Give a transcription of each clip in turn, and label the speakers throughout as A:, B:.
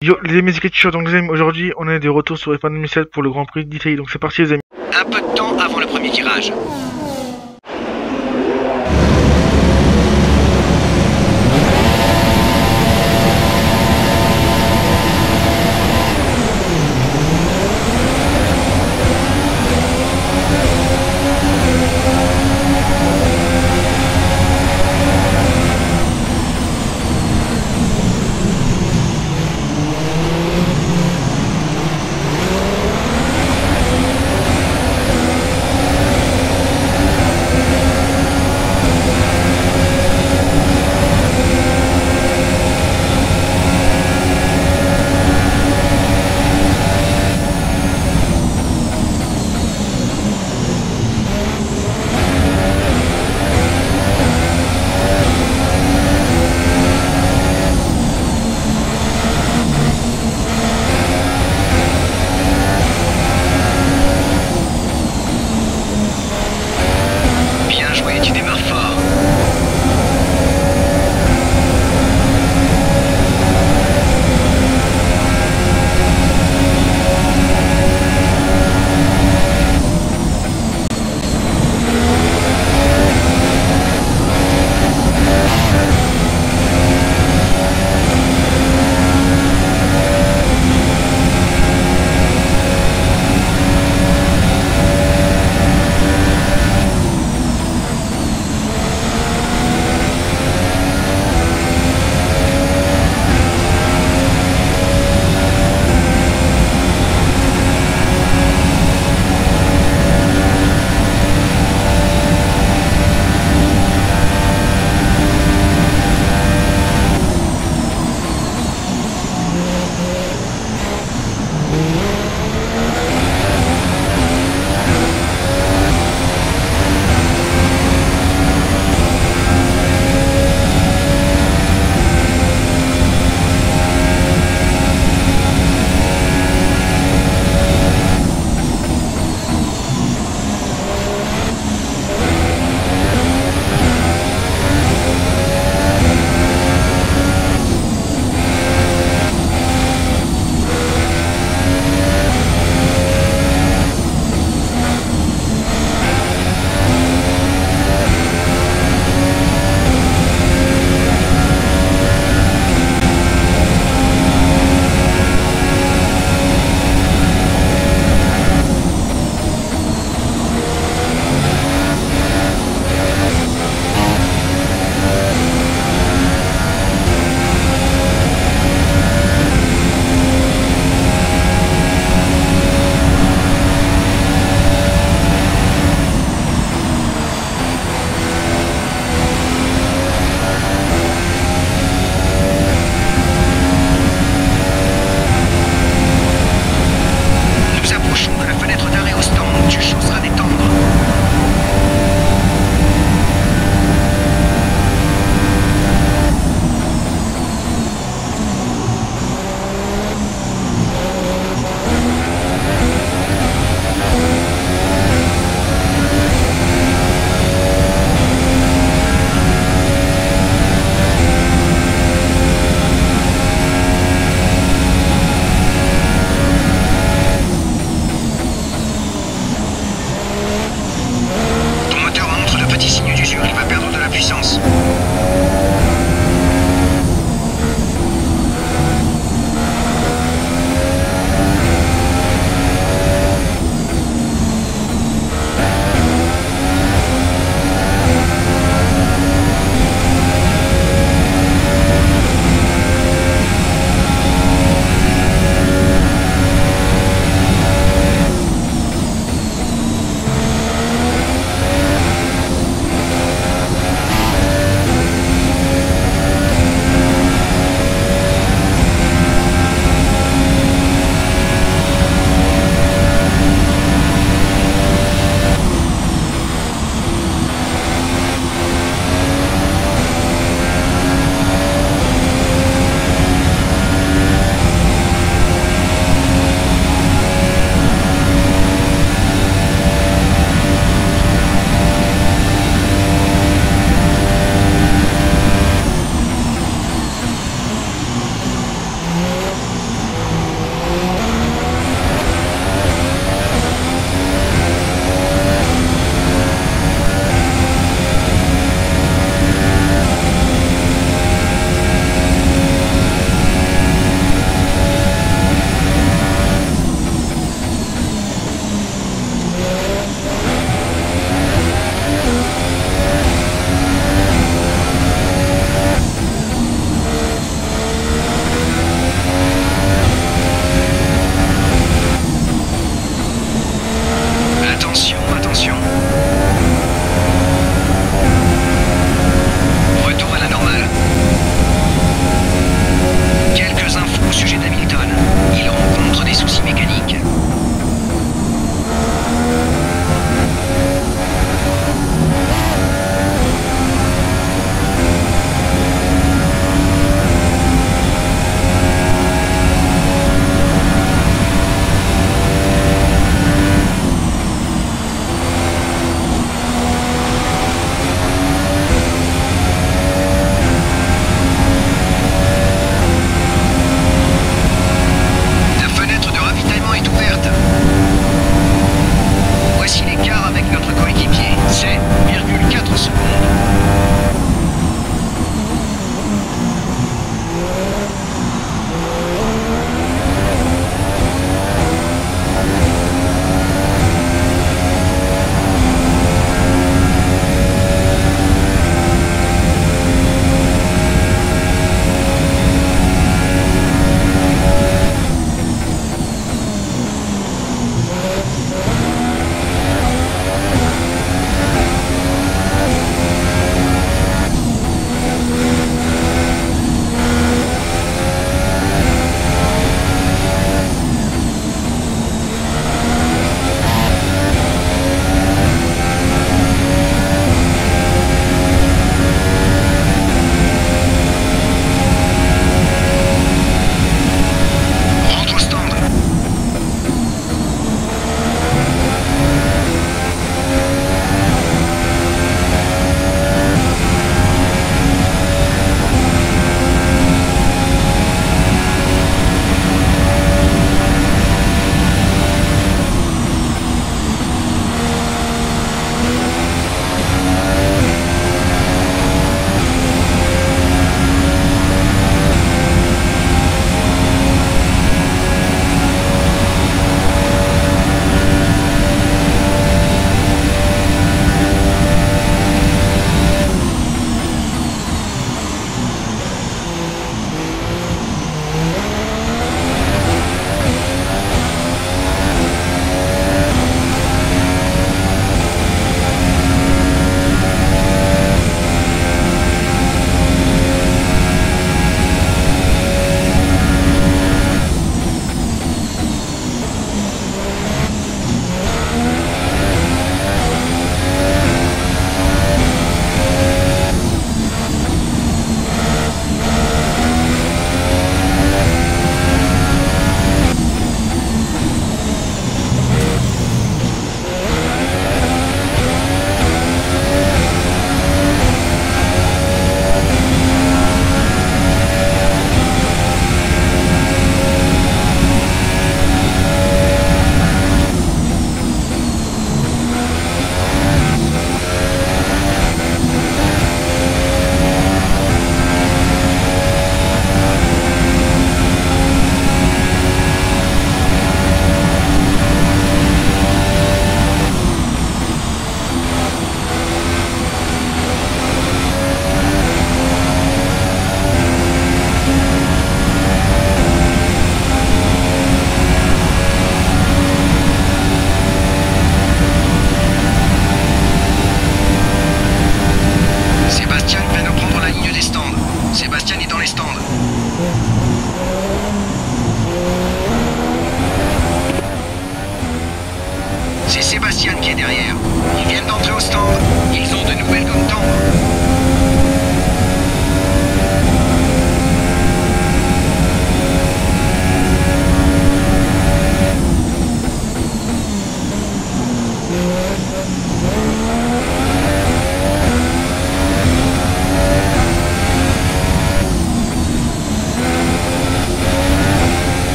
A: Yo les amis c'est donc les amis aujourd'hui on est de retour sur F1 2007 pour le Grand Prix d'Italie donc c'est parti les amis.
B: Un peu de temps avant le premier virage.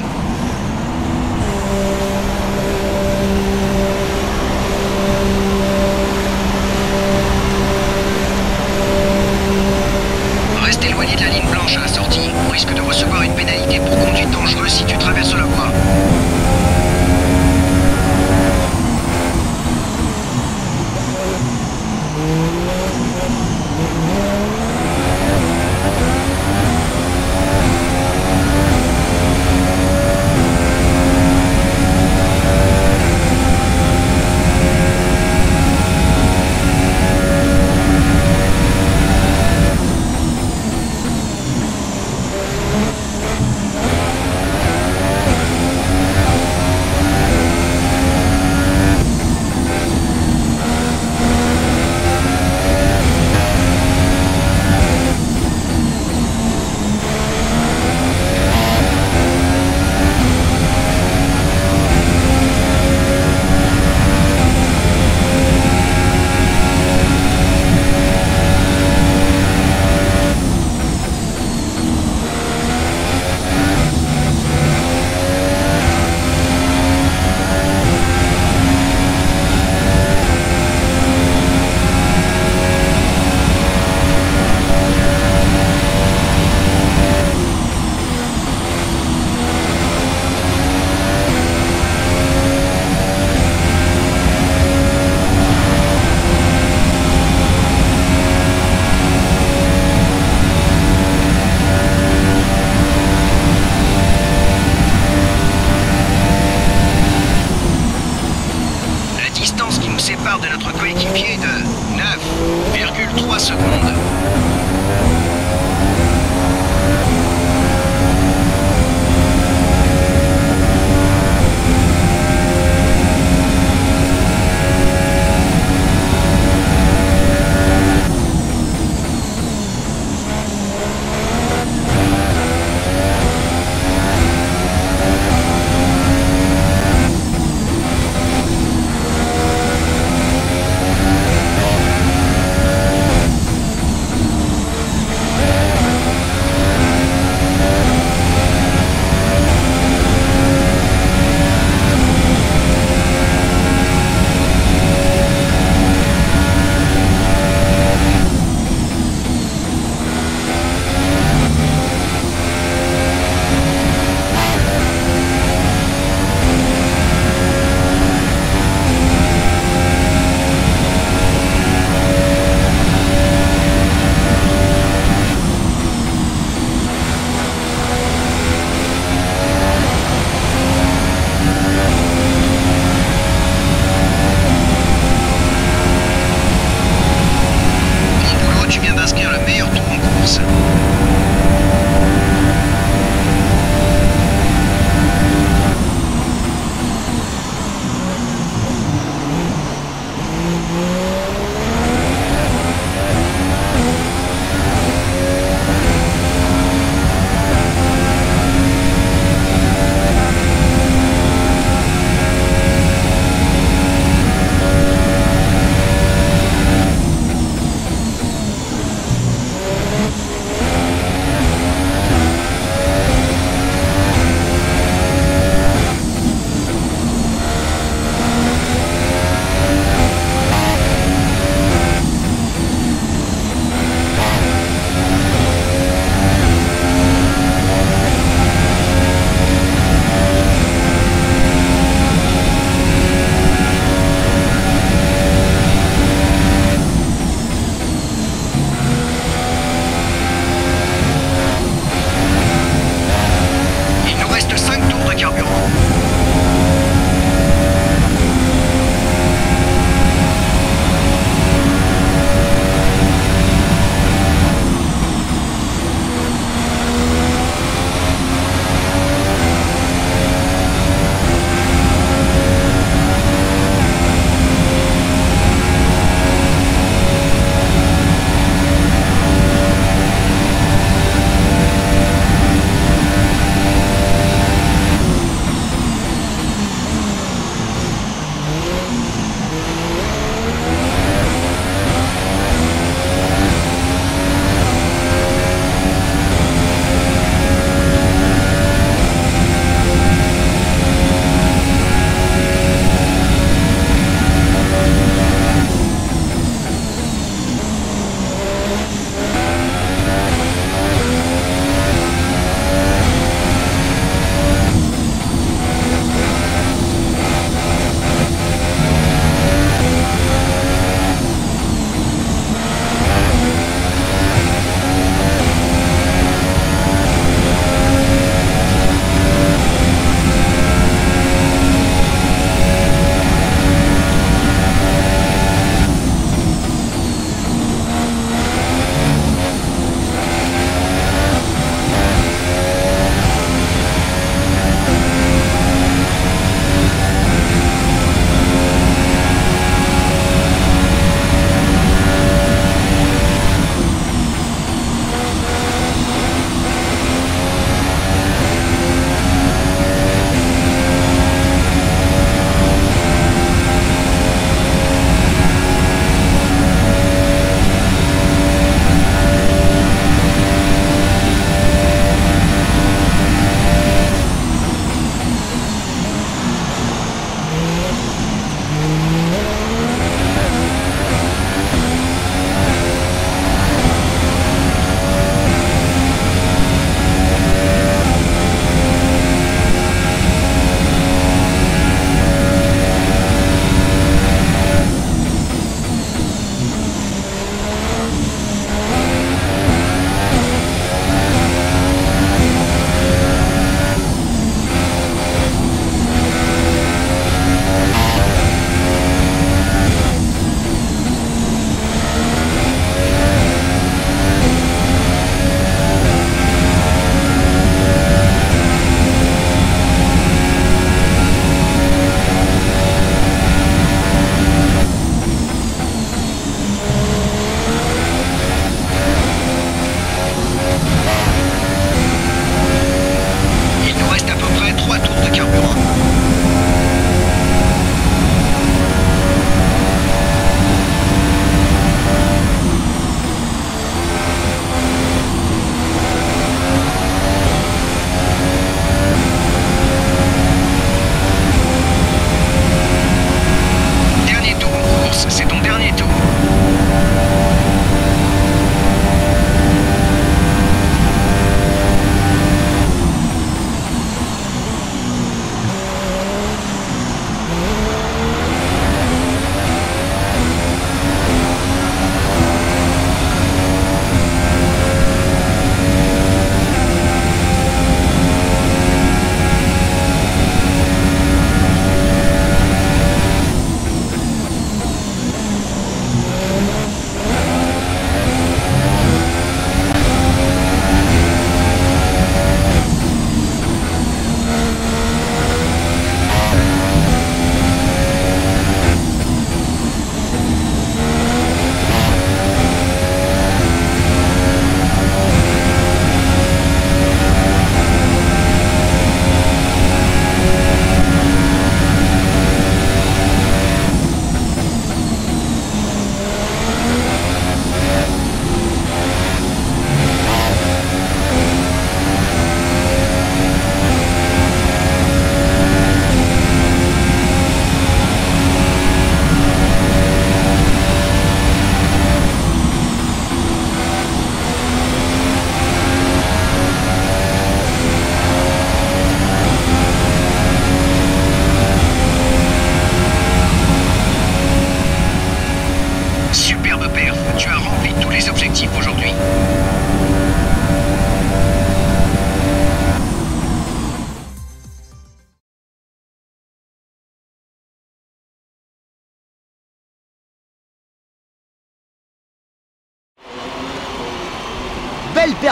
B: Thanks.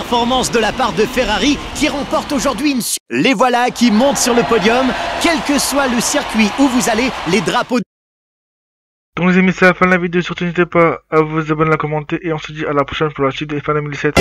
B: Performance de la part de Ferrari qui remporte aujourd'hui une... Les voilà qui montent sur le podium. Quel que soit le circuit où vous allez, les drapeaux
A: Donc les amis, c'est la fin de la vidéo. Surtout n'hésitez pas à vous abonner, à commenter. Et on se dit à la prochaine pour la suite de F1 2007.